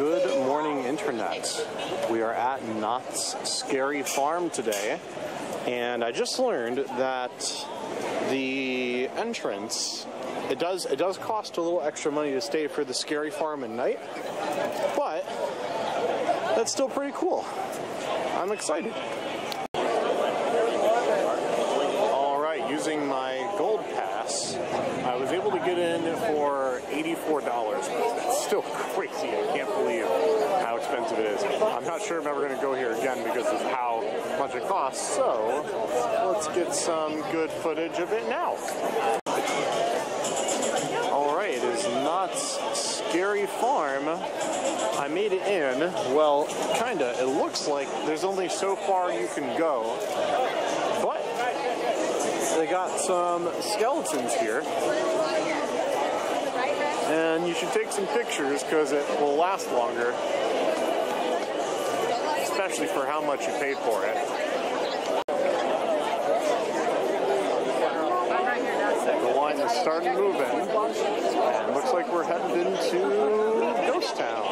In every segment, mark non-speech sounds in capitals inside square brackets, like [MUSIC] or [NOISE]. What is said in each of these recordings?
Good morning, Internet. We are at Knott's Scary Farm today, and I just learned that the entrance it does it does cost a little extra money to stay for the Scary Farm at night, but that's still pretty cool. I'm excited. All right, using my gold pass, I was able to get in for $84. That's still crazy. I can't believe how expensive it is. I'm not sure I'm ever going to go here again because of how much it costs. So let's get some good footage of it now. All right, it is Knott's Scary Farm. I made it in. Well, kinda. It looks like there's only so far you can go. But they got some skeletons here. And you should take some pictures because it will last longer. Especially for how much you paid for it. The line is starting moving. And looks like we're headed into Ghost Town.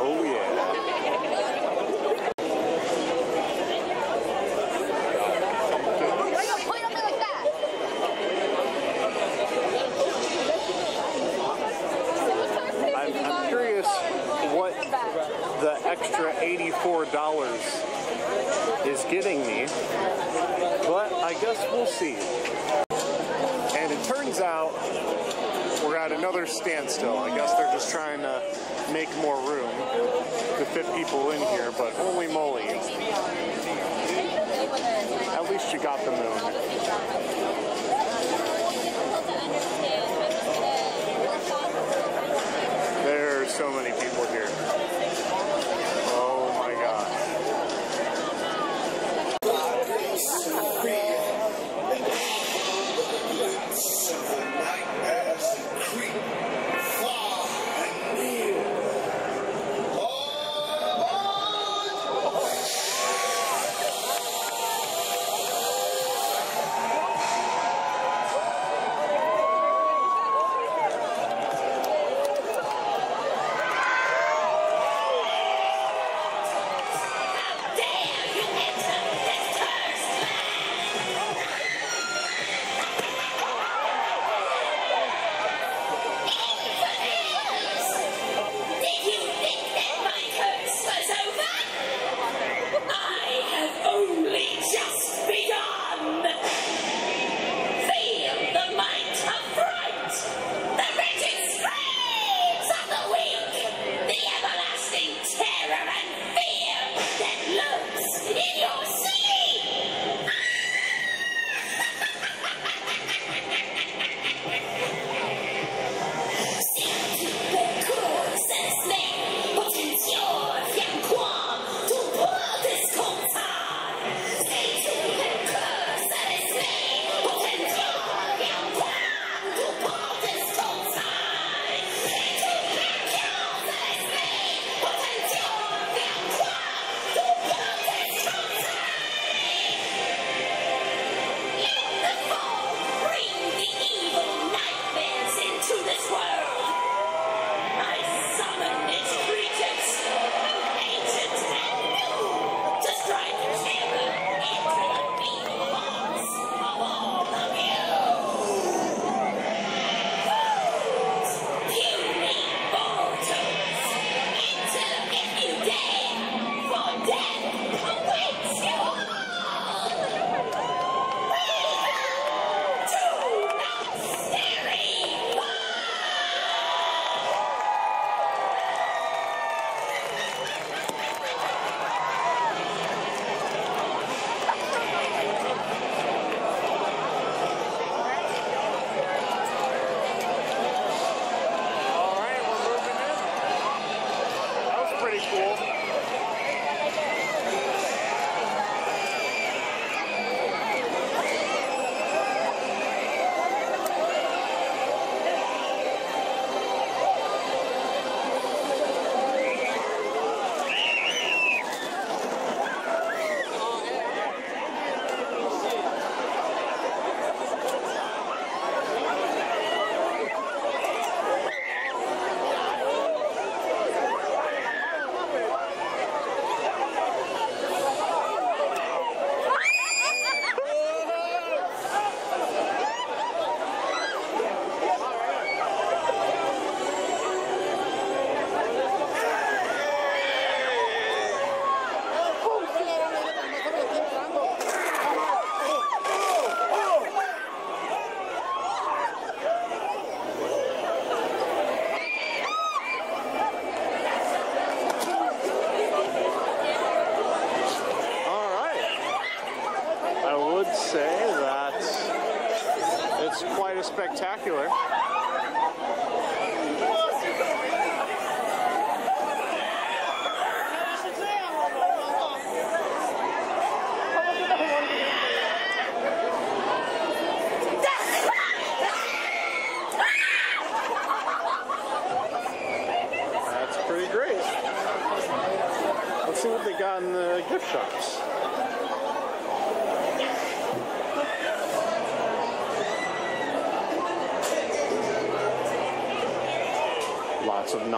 Oh yeah. Point up like that. I'm, I'm curious what the extra $84 is getting me, but I guess we'll see. And it turns out we're at another standstill. I guess they're just trying to make more room to fit people in here, but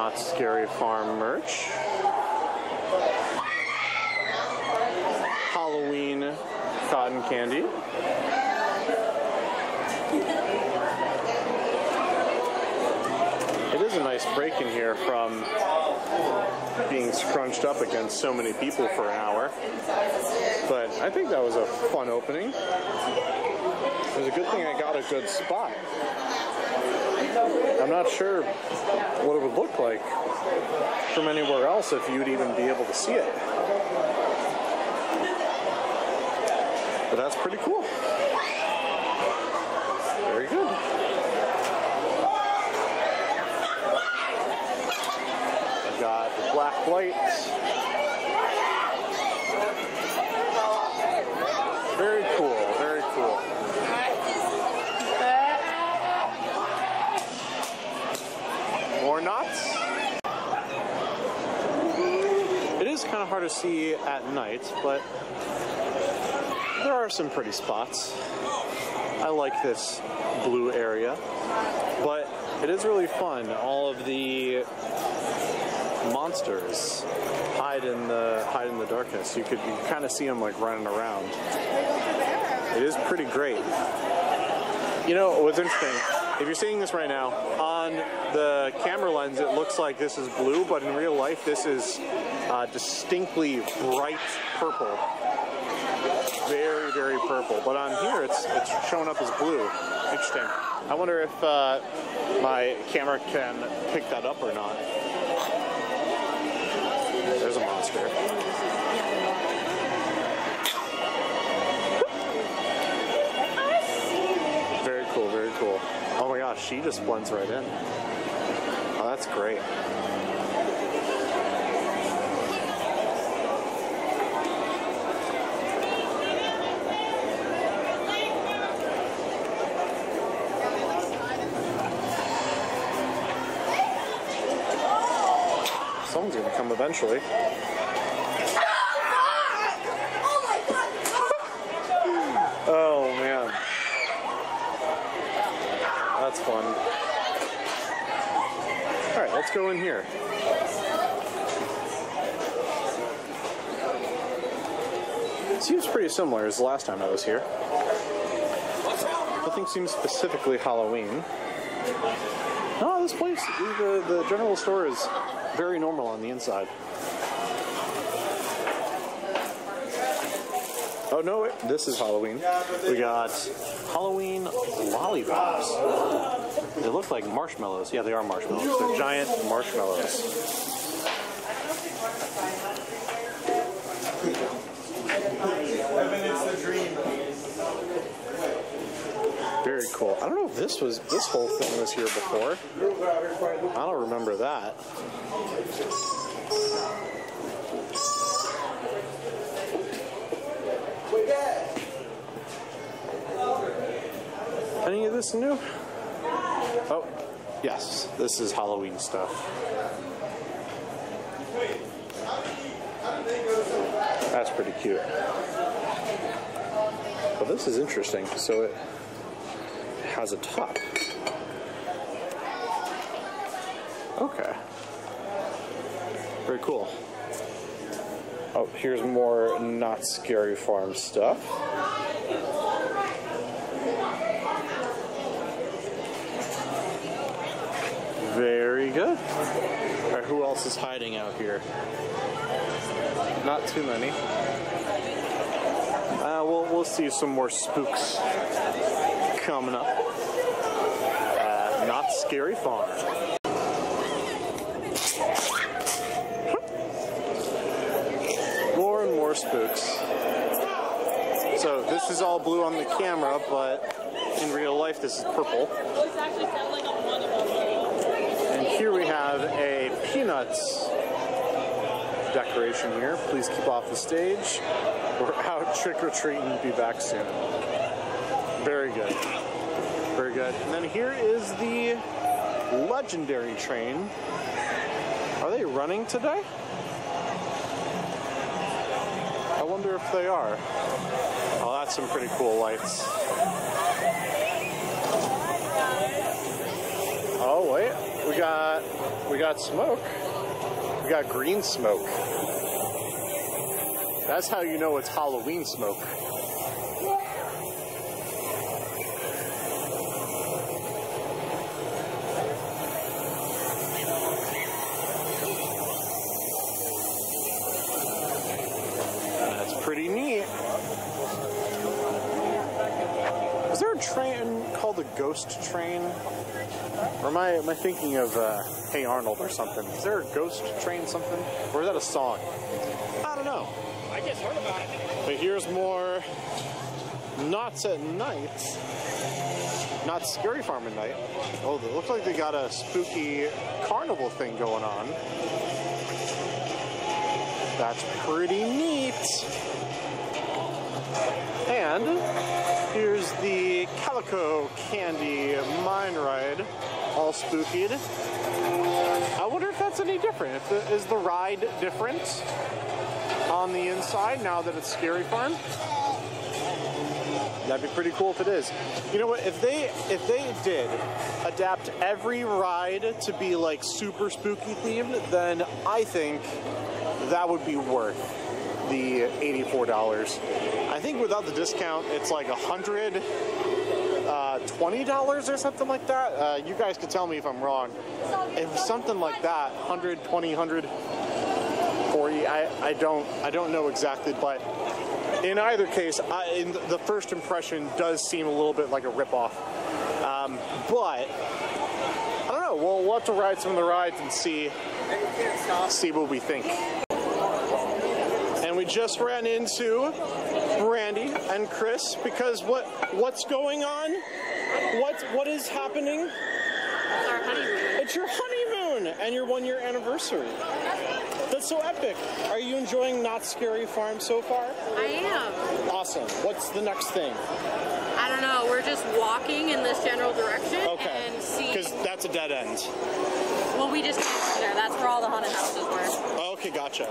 Knott's Scary Farm merch. Halloween cotton candy. It is a nice break in here from being scrunched up against so many people for an hour. But I think that was a fun opening. It was a good thing I got a good spot. I'm not sure what it would look like from anywhere else if you'd even be able to see it. But that's pretty cool. Very good. Got the black lights. Hard to see at night, but there are some pretty spots. I like this blue area, but it is really fun. All of the monsters hide in the hide in the darkness. You could kind of see them like running around. It is pretty great. You know what's interesting? If you're seeing this right now on the camera lens, it looks like this is blue, but in real life, this is uh, distinctly bright purple very, very purple. But on here, it's it's showing up as blue. Interesting. I wonder if uh, my camera can pick that up or not. There's a monster. She just blends right in. Oh, that's great. Someone's gonna come eventually. Oh man. That's fun. Alright, let's go in here. Seems pretty similar as the last time I was here. Nothing seems specifically Halloween. No, this place, the, the general store is very normal on the inside. Oh no, wait, this is Halloween. We got Halloween lollipops. They look like marshmallows. Yeah, they are marshmallows. They're giant marshmallows. Very cool. I don't know if this was this whole thing was here before. I don't remember that. Any of this new? Oh, yes. This is Halloween stuff. That's pretty cute. Well, this is interesting. So it has a top. Okay. Very cool. Oh, here's more not scary farm stuff. Good. All right, who else is hiding out here? Not too many. Uh, we'll, we'll see some more spooks coming up. Uh, not Scary Farm. More and more spooks. So this is all blue on the camera, but in real life this is purple. Here we have a Peanuts decoration here. Please keep off the stage. We're [LAUGHS] out trick-or-treating. Be back soon. Very good. Very good. And then here is the legendary train. Are they running today? I wonder if they are. Oh, that's some pretty cool lights. Oh wait, we got we got smoke. We got green smoke. That's how you know it's Halloween smoke. That's pretty neat. Is there a train called the ghost train? Or am I, am I thinking of uh, Hey Arnold or something? Is there a ghost train something? Or is that a song? I don't know. I just heard about it. But here's more Knott's at Night. Not Scary Farm at Night. Oh, it looks like they got a spooky carnival thing going on. That's pretty neat. And here's the Calico Candy Mine Ride, all spookied. I wonder if that's any different. If the, is the ride different on the inside now that it's Scary Farm? That'd be pretty cool if it is. You know what? If they if they did adapt every ride to be like super spooky themed, then I think that would be worth the eighty-four dollars. I think without the discount, it's like a hundred uh, twenty dollars or something like that. Uh, you guys could tell me if I'm wrong. If something like that, 120, 140, I, I don't I don't know exactly, but in either case, I, in the first impression does seem a little bit like a ripoff. Um, but I don't know. We'll, we'll have to ride some of the rides and see see what we think. Just ran into Brandi and Chris because what what's going on? What what is happening? Our honeymoon. It's your honeymoon and your one year anniversary. That's so epic. Are you enjoying Not Scary Farm so far? I am. Awesome. What's the next thing? I don't know. We're just walking in this general direction Okay. and see. Because that's a dead end. Well, we just there. That's where all the haunted houses were. Okay, gotcha.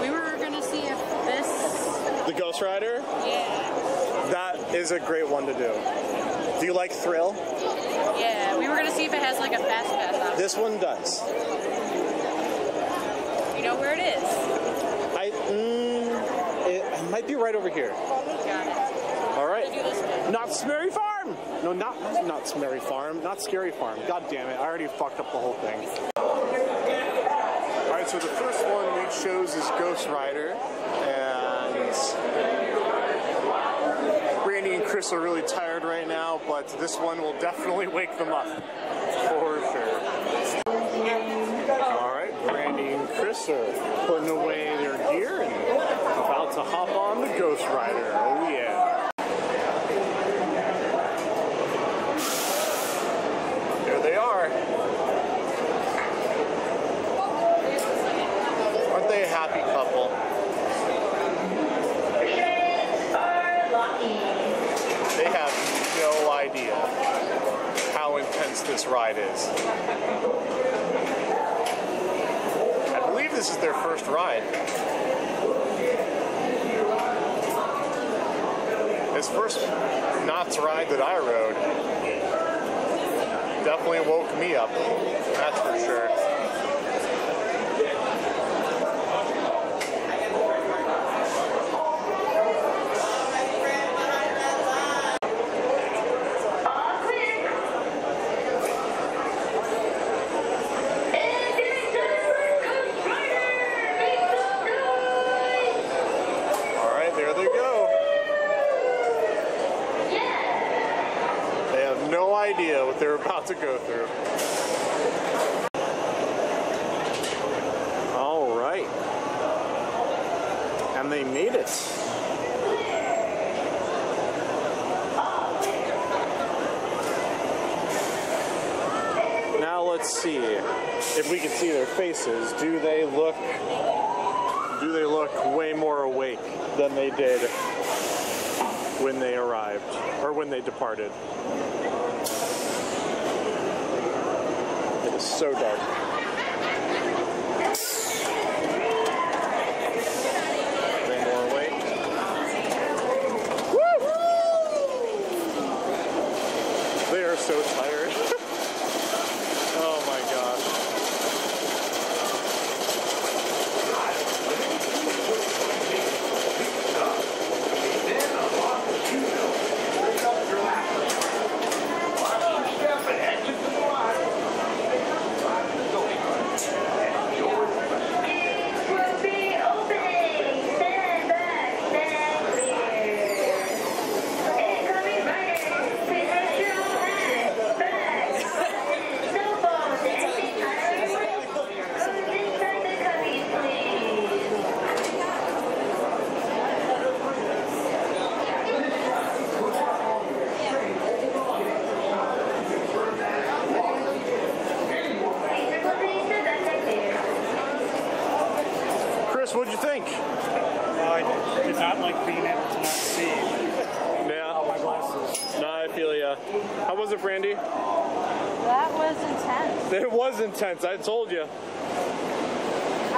We were gonna see if this. The Ghost Rider? Yeah. That is a great one to do. Do you like Thrill? Yeah. We were gonna see if it has like a fast pass on. it. This one does. You know where it is? I mm, it, it might be right over here. Got it. All right. Do this one. Farm. No, not not Smerry Farm. Not Scary Farm. God damn it! I already fucked up the whole thing. All right. So the first one we chose is Ghost Rider, and Randy and Chris are really tired right now, but this one will definitely wake them up for sure. All right, Randy and Chris are putting away their gear and about to hop on the Ghost Rider. Oh yeah. There they are. Aren't they a happy couple? They have no idea how intense this ride is. I believe this is their first ride. This first Knott's ride that I rode definitely woke me up. That's for sure. All right, there they go. They have no idea what they're about to go through. All right. And they made it. Now let's see if we can see their faces. Do they look do they look way more awake than they did when they arrived or when they departed? It is so dark. Chris, what'd you think? Oh, I did not like being able to not see Yeah. my glasses. No, I feel ya. How was it, Brandi? That was intense. I told you. I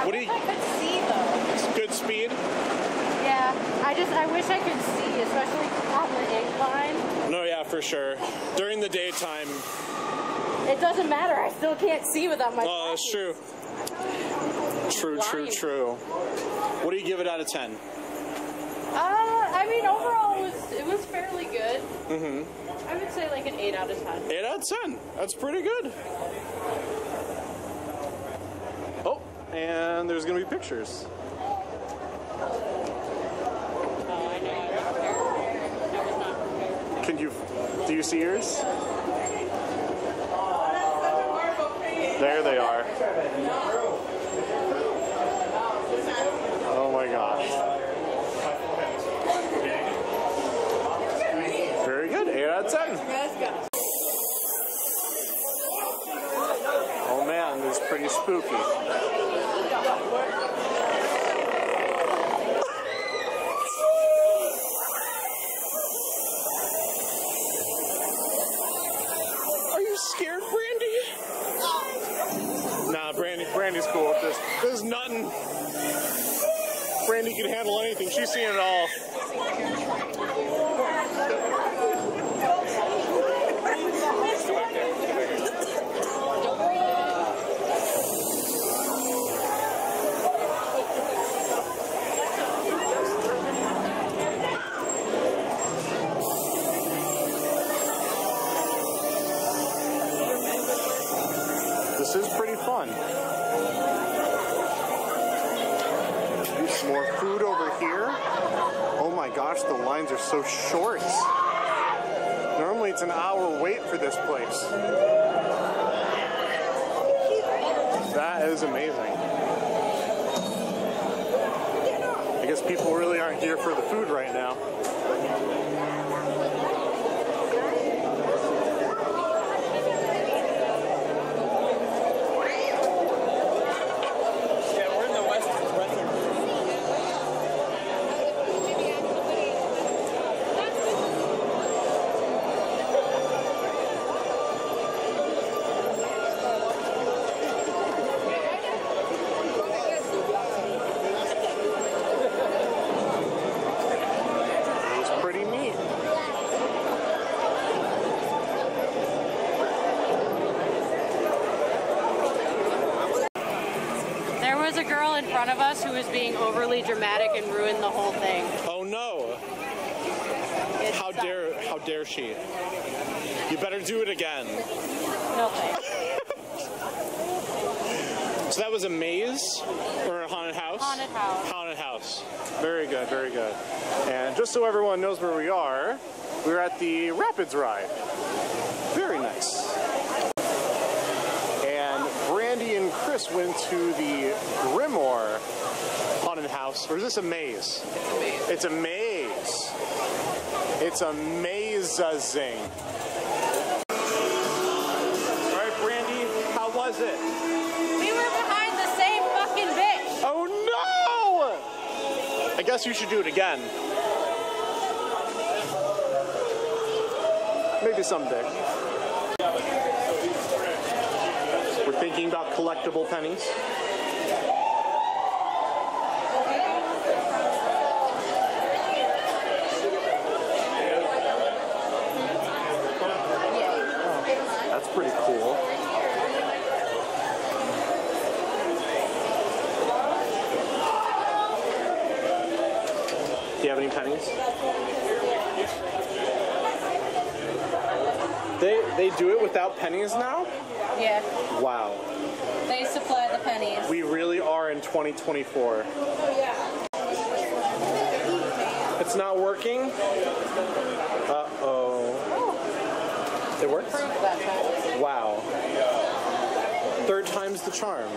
What do you- I could see though. Good speed. Yeah, I just I wish I could see, especially on the incline. No, yeah, for sure. During the daytime. It doesn't matter. I still can't see without my. Oh, that's true. True, true, true. What do you give it out of 10? Uh, I mean, overall, it was it was fairly good. Mm-hmm. I would say like an eight out of ten. 8 out of 10. That's pretty good. Oh, and there's going to be pictures. Can you, do you see yours? There they are. Oh my gosh. Very good. 8 out of 10. Oh man, this is pretty spooky. Are you scared, Brandi? Nah, Brandi. Brandi's cool with this. This is nothing. Brandi can handle anything. She's seen it all. This is pretty fun. There's some more food over here. Oh my gosh, the lines are so short. Normally it's an hour wait for this place. That is amazing. I guess people really aren't here for the food right now. Yeah, we're in the west. western. It was pretty neat. There was a girl in front of us who is being overly dramatic and ruined the whole thing. Oh no! It How sucked. dare how dare she? You better do it again. No thanks. [LAUGHS] So that was a maze or a haunted house? Haunted house. Haunted house. Very good, very good. And just so everyone knows where we are, we're at the Rapids ride. Very nice. And Chris went to the Grimoire haunted house. Or is this a maze? It's a maze. It's amazing. All right, Brandi, how was it? We were behind the same fucking bitch. Oh no! I guess you should do it again. Maybe someday. We're thinking about collectible pennies. That's pretty cool. Do you have any pennies? They they do it without pennies now? Yeah, Wow. Pennies. We really are in 2024. Yeah. It's not working? Uh-oh. It works? Wow. Third time's the charm.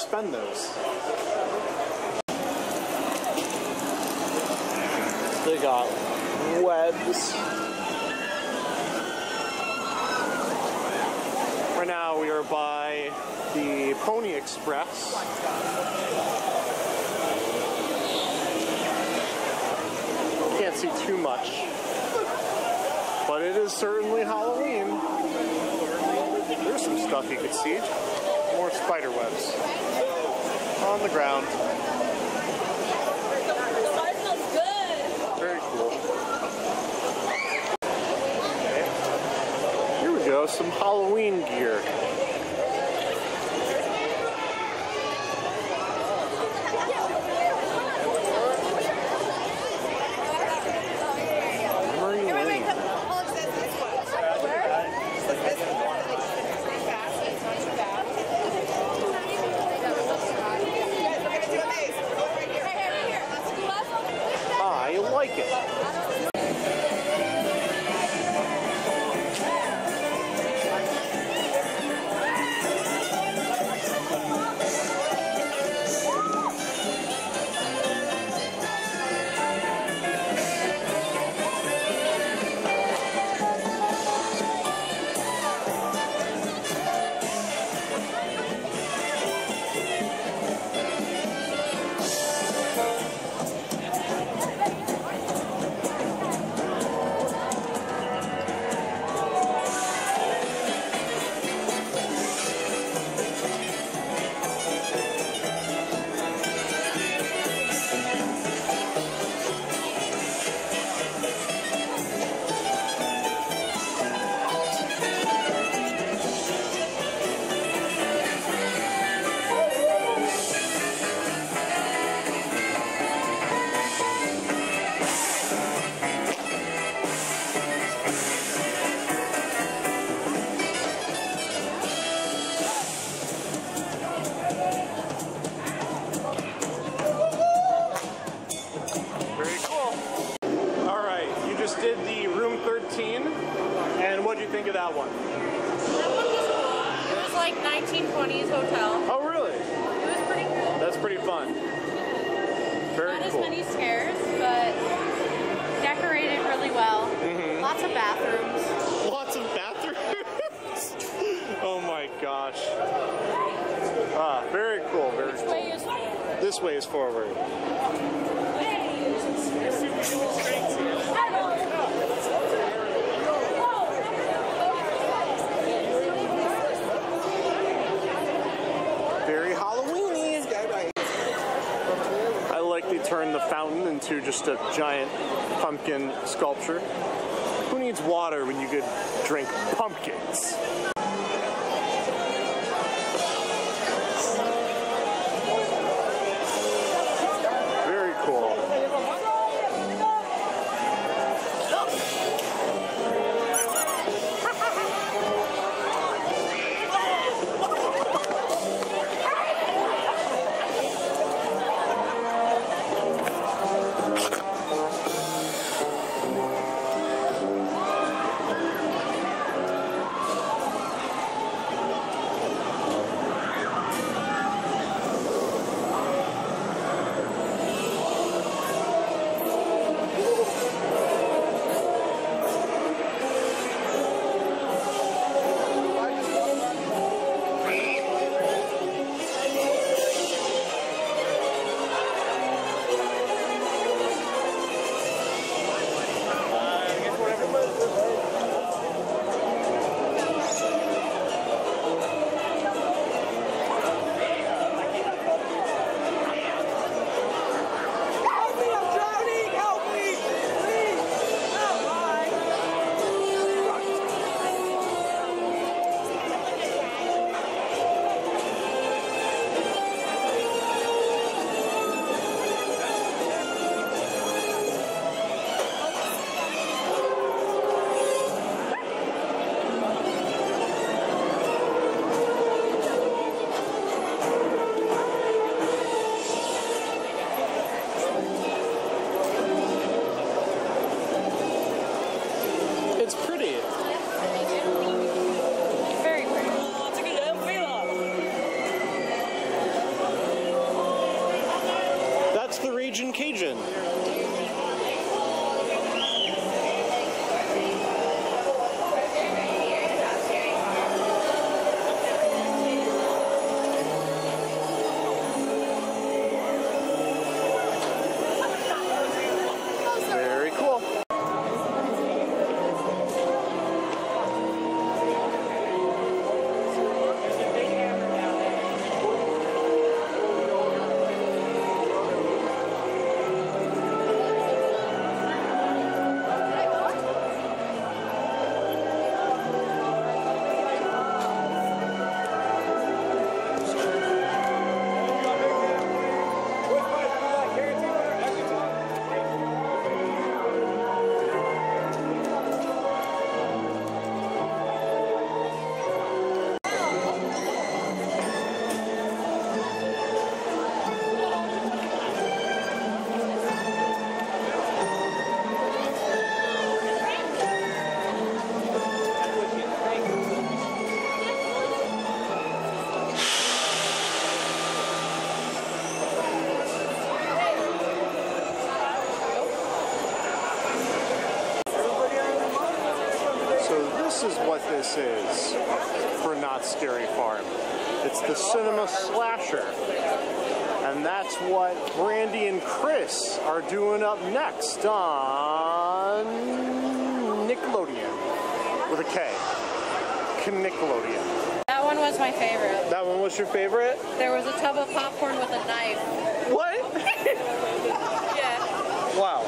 spend those. They got webs. Right now we are by the Pony Express. Can't see too much, but it is certainly Halloween. There's some stuff you could see of spider webs on the ground. Very cool. Here we go, some Halloween gear. to just a giant pumpkin sculpture. Who needs water when you could drink pumpkins? That's what Brandi and Chris are doing up next on Nickelodeon with a K. Nickelodeon. That one was my favorite. That one was your favorite? There was a tub of popcorn with a knife. What? [LAUGHS] Yeah. Wow.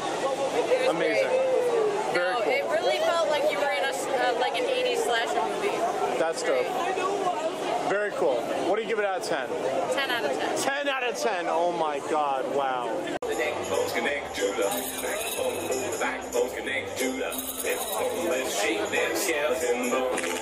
Amazing. Great. Very no, cool. it really felt like you were in a uh, like an 80s slasher movie. That's dope. Very cool. What do you give it out of 10? 10 out of 10. 10 out of 10. Oh my god, wow. The backbones connect to the backbone. The backbones connect to the backbone. Let's shake them skeleton bones.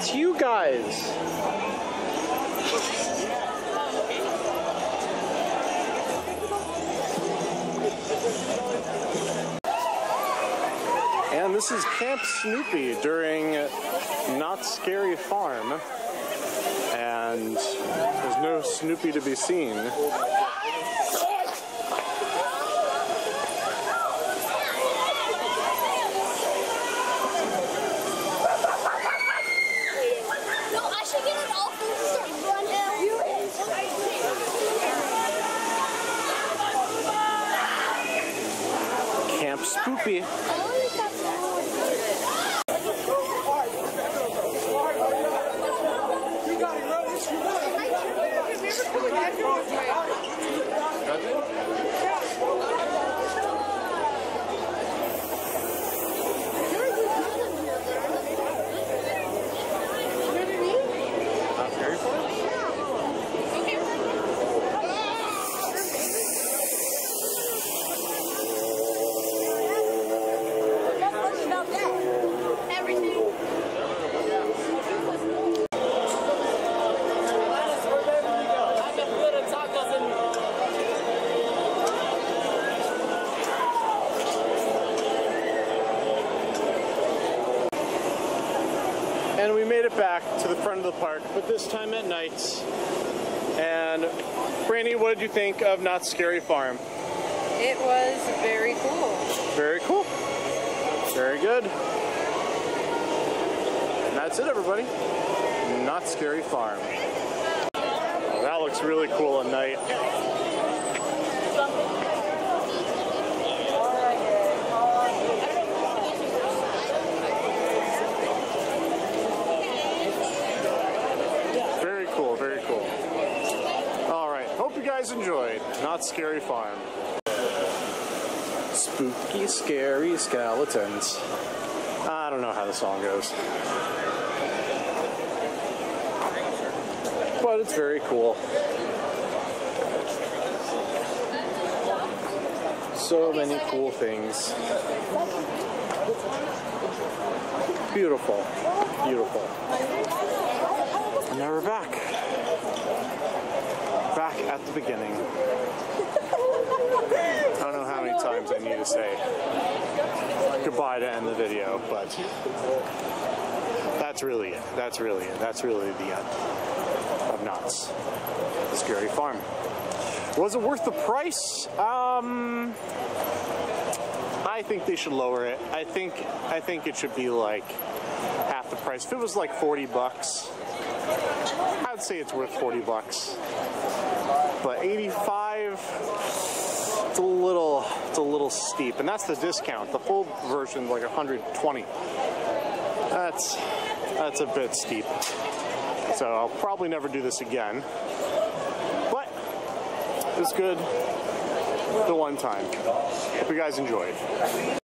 It's you guys. And this is Camp Snoopy during Knott's Scary Farm. And there's no Snoopy to be seen. No, I should get an officer to run Camp Spoopy. Knott's Scary Farm? Everything. And we made it back to the front of the park, but this time at night. And Brandi, what did you think of Knott's Scary Farm? It was very cool. Very cool. Very good. And that's it, everybody. Knott's Scary Farm. That looks really cool at night. Very cool, very cool. All right, hope you guys enjoyed Knott's Scary Farm. Spooky, scary skeletons. I don't know how the song goes. But it's very cool. So many cool things. Beautiful. Beautiful. And now we're back. At the beginning. I don't know how many times I need to say goodbye to end the video, but that's really it. That's really it. That's really the end of Knott's Scary Farm. Was it worth the price? Um, I think they should lower it. I think I think it should be like half the price. If it was like 40 bucks, I would say it's worth 40 bucks. But 85 it's a little it's a little steep and that's the discount. The full version like 120. That's that's a bit steep. So I'll probably never do this again. But it was good the one time. Hope you guys enjoyed.